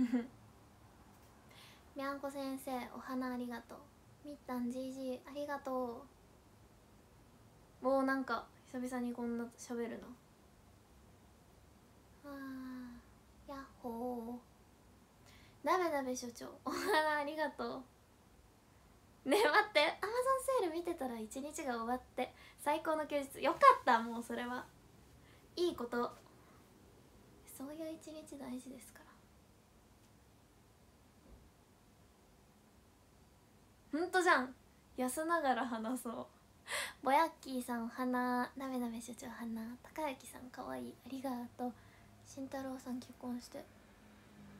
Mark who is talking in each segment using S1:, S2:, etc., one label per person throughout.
S1: みゃんこ先生お花ありがとう。みったん GG ありがとう。もうなんか久々にこんな喋るなあやっほー。なべなべ所長。お花ありがとう。ねえ待って。アマゾンセール見てたら一日が終わって。最高の休日。よかったもうそれは。いいこと。そういう一日大事ですからほんとじゃん。安ながら話そう。ぼやっきーさんお花なべなべ所長花高之さんかわいい。ありがとう。慎太郎さん結婚して。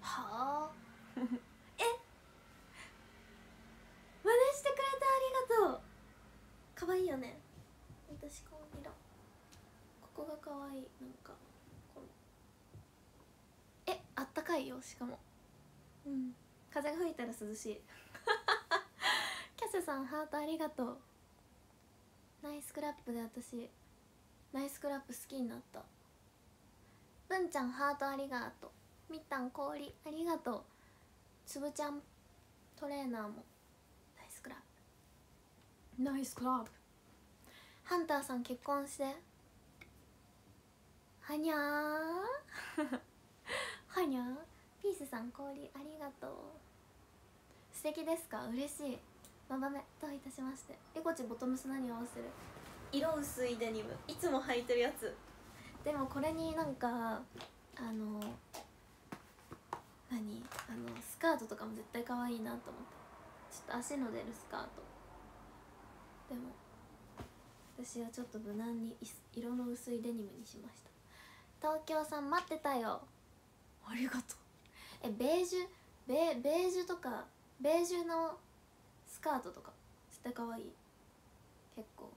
S1: はあ？え？真似してくれてありがとう。かわいいよね。私顔色。ここがかわいい。なんかえあったかいよしかも。うん。風が吹いたら涼しいキャスさんハートありがとう。ナイスクラップで私ナイスクラップ好きになった。文ちゃんハートありがとう。みったん氷ありがとう。つぶちゃんトレーナーも。ナイスクラップ。ナイスクラップ。ハンターさん結婚して。はにゃー。はにゃー。ピースさん氷ありがとう。素敵ですか？嬉しいまばめどういたしまして。えこちボトムス何合わせる？色薄いデニム。いつも履いてるやつ。でもこれになんかあの何？あのスカートとかも絶対可愛いなと思ってちょっと足の出るスカート。でも私はちょっと無難に色の薄いデニムにしました。東京さん待ってたよ。ありがとう。えベージュ？ベベージュとかベージュのスカートとか絶対可愛い。結構。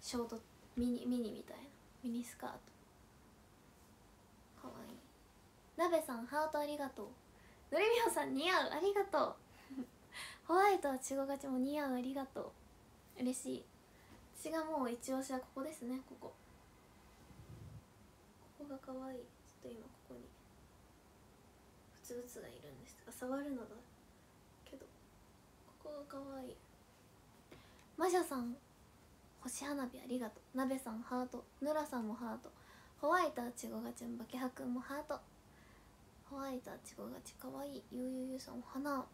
S1: ショートミニミニみたいな。ミニスカート。かわい。い鍋さんハートありがとう。のりみほさん似合う。ありがとう。ホワイトはチゴガチも似合うありがとう。嬉しい。私がもう一押しはここですねここ。ここが可愛い。いちょっと今ここにブツブツがいるんです。あ触るのだ。ここが可愛い。マシャさん星花火ありがとう。鍋さんハートヌラさんもハート。ホワイトはチゴガチンバケハくんもハート。ホワイトはチゴガチかわいいゆうゆうゆうさんお花。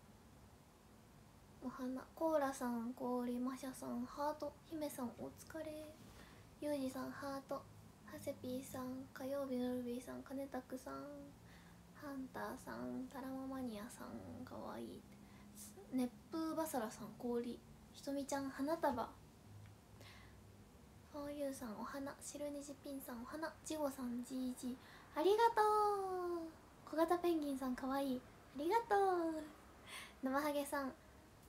S1: お花コーラさん氷マシャさんハート。姫さんお疲れ。ゆうじさんハート。ハセピーさん火曜日のルビーさん金拓さん。ハンターさんタラママニアさんかわいい。熱風バサラさん氷。ひとみちゃん花束。フォーユーさんお花。白虹ピンさんお花。ジゴさん GG ありがとう。小型ペンギンさんかわいい。ありがとう。生ハゲさん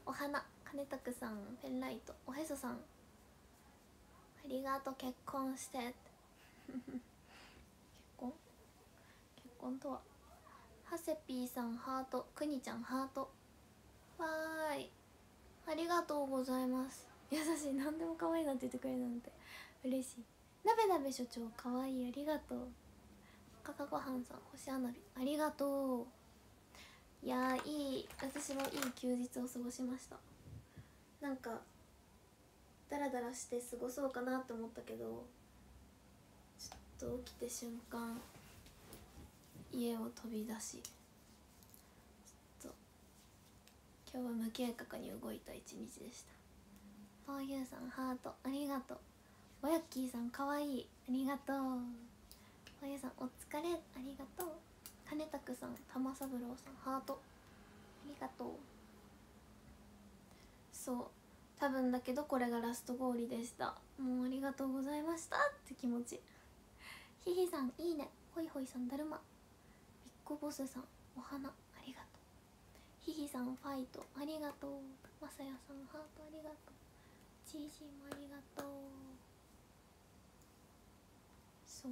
S1: お花。金拓さんペンライト。おへそさん。ありがとう。結婚して。結婚？結婚とは？ハセピーさんハート。くにちゃんハート。わーい。ありがとうございます。優しい。何でも可愛いなって言ってくれるなんて。嬉しい。なべなべ所長かわいいありがとう。かかごはんさん星花火ありがとう。いやいい私もいい休日を過ごしました。なんかダラダラして過ごそうかなと思ったけどちょっと起きて瞬間家を飛び出しちょっと今日は無計画に動いた一日でした。フォーユーさんハートありがとう。おやっきーさんかわい。いありがとう。フォーユーさんお疲れありがとう。金拓さん玉三郎さんハート。ありがとう。そう。多分だけどこれがラスト氷でした。もうありがとうございましたって気持ち。ひひさんいいね。ほいほいさんだるま。ビッグボスさんお花。ありがとう。ひひさんファイト。ありがとう。まさやさんハートありがとう。じいじもありがとう。そう。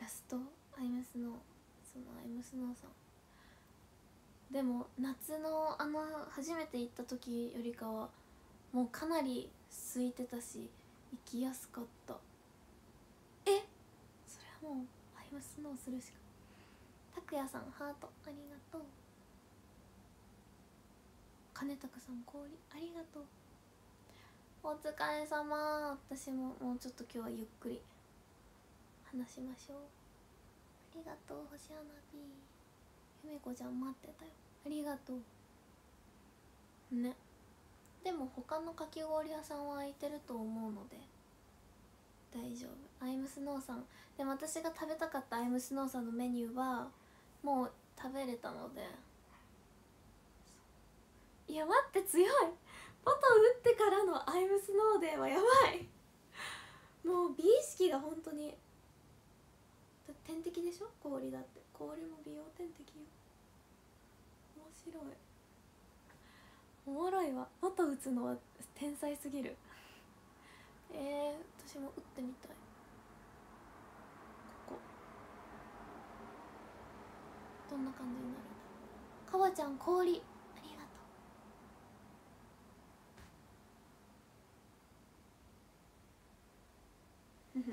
S1: ラストアイムスノーそのアイムスノーさん。でも夏のあの初めて行った時よりかはもうかなり空いてたし行きやすかった。え？それはもうアイムスノーするしか拓也さんハートありがとう。金拓さん氷ありがとう。お疲れ様。私ももうちょっと今日はゆっくり話しましょう。ありがとう星花火。ゆめこちゃん待ってたよ。ありがとう。ね。でも他のかき氷屋さんは空いてると思うので。大丈夫。アイムスノーさん。でも私が食べたかったアイムスノーさんのメニューはもう食べれたので。いや待って強い。ポト打ってからのアイムスノーデーはやばい。もう美意識が本当に。天敵でしょ？氷だって。氷も美容天敵よ。面白い。おもろいわ。ポト打つのは天才すぎる。えー、私も打ってみたいここどんな感じになるかわちゃん氷。ありがと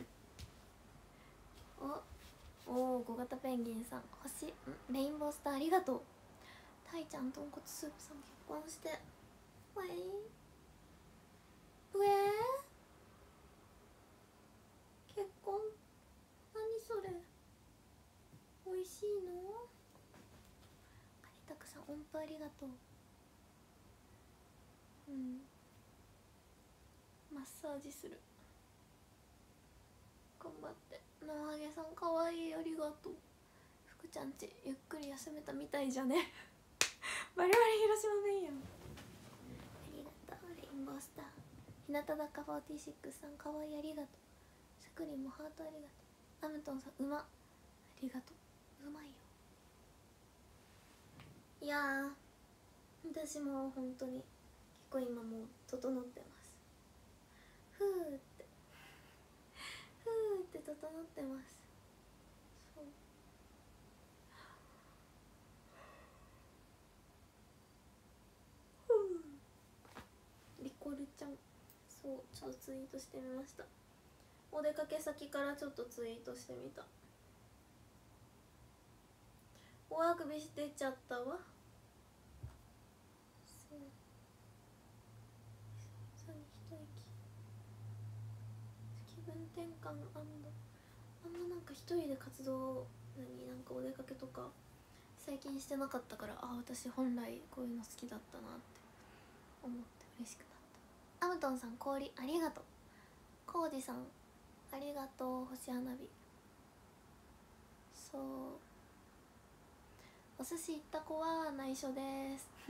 S1: う。おお小型ペンギンさん。星。レインボースターありがとう。たいちゃんとんこつスープさん結婚して。わい上結婚。何それ。美味しいの？さん音符ありがとううん。マッサージする。頑張って。なわげさんかわいいありがとう。福ちゃんちゆっくり休めたみたいじゃね。バリバリ広島弁やん。ありがとうレインボースター。日向坂46さんかわいいありがとう。さくりんもハートありがとう。アムトンさんうま。ありがとう。うまいよいや私も本当に結構今もう整ってます。ふーって。ふーって整ってます。そう。ふうリコルちゃん。そうちょっとツイートしてみました。お出かけ先からちょっとツイートしてみた。おあくびしてちゃったわそう久々に一息気分転換あんまなんか一人で活動何なんかお出かけとか最近してなかったからあ私本来こういうの好きだったなって思って嬉しくなった。アムトンさん氷ありがとう。コウジさんありがとう星花火。そう。お寿司行った子は内緒です。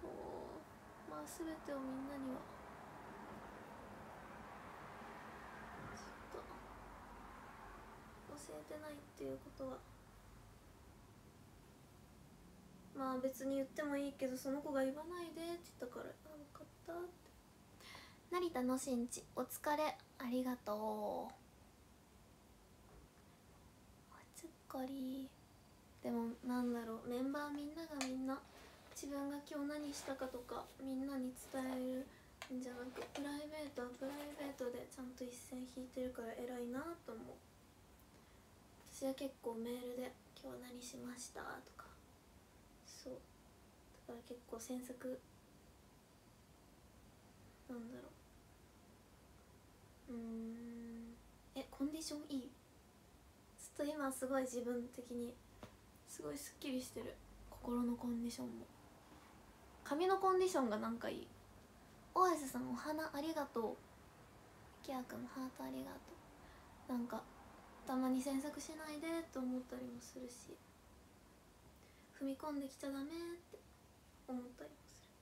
S1: そう。まあ全てをみんなにはちょっと教えてないっていうことは。まあ別に言ってもいいけどその子が言わないでって言ったからあ分かったって。成田のしんちお疲れ。ありがとう。おつっかり。でもなんだろうメンバーみんながみんな自分が今日何したかとかみんなに伝えるんじゃなくプライベートはプライベートでちゃんと一線引いてるから偉いなと思う。私は結構メールで「今日何しました?」とか。そう。だから結構詮索。なんだろう。うん。えコンディションいい？ちょっと今すごい自分的にすごいすっきりしてる。心のコンディションも。髪のコンディションがなんかいい？オアシスさんお花ありがとう。キアくんハートありがとう。なんかたまに詮索しないでって思ったりもするし踏み込んできちゃダメって思ったりもする。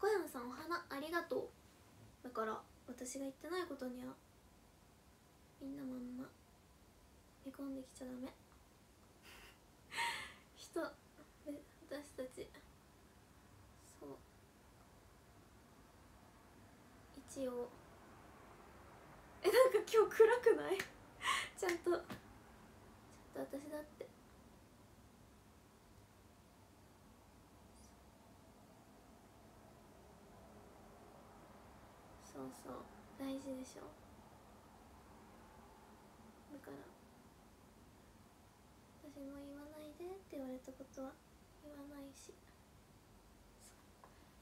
S1: 小山さんお花ありがとう。だから私が言ってないことにはみんなまんま踏み込んできちゃダメ。人私たち。そう。一応。えなんか今日暗くない？ちゃんとちょっと私だって。そうそう。大事でしょ。だから私も言わないでって言われたことは言わないし。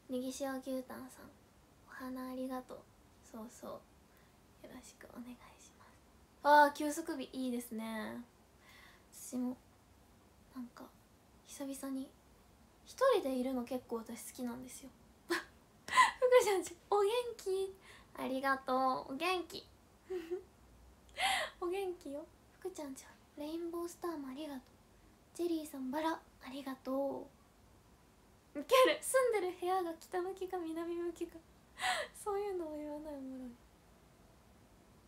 S1: ねぎ塩牛タンさんお花ありがとう。そうそう。よろしくお願いします。ああ休息日いいですね。私もなんか久々に一人でいるの結構私好きなんですよ。福ちゃんちお元気？ありがとうお元気。お元気よ。福ちゃんちゃんレインボースターもありがとう。ジェリーさんバラありがとう。ウケる。住んでる部屋が北向きか南向きか。そういうのを言わないおもろい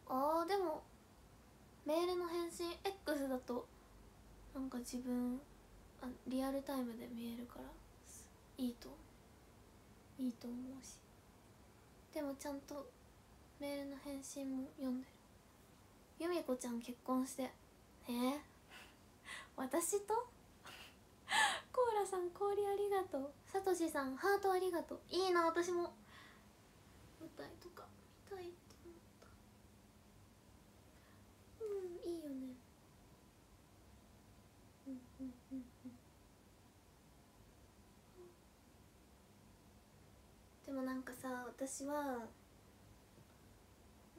S1: あーでもメールの返信 X だとなんか自分あリアルタイムで見えるからいいといいと思うし。でもちゃんとメールの返信も読んでる。由美子ちゃん結婚してえー、私と？コーラさん氷ありがとう。さとしさんハートありがとう。いいな私も舞台とか見たいって思ったうんいいよねうんうんうんうんでもなんかさ私は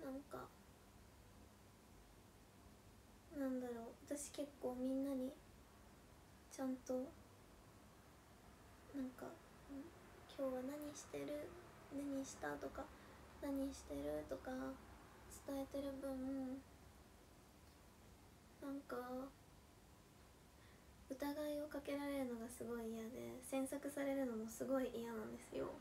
S1: なんかなんだろう私結構みんなにちゃんとなんか「今日は何してる？何した?」とか「何してる?」とか伝えてる分なんか疑いをかけられるのがすごい嫌で詮索されるのもすごい嫌なんですよ。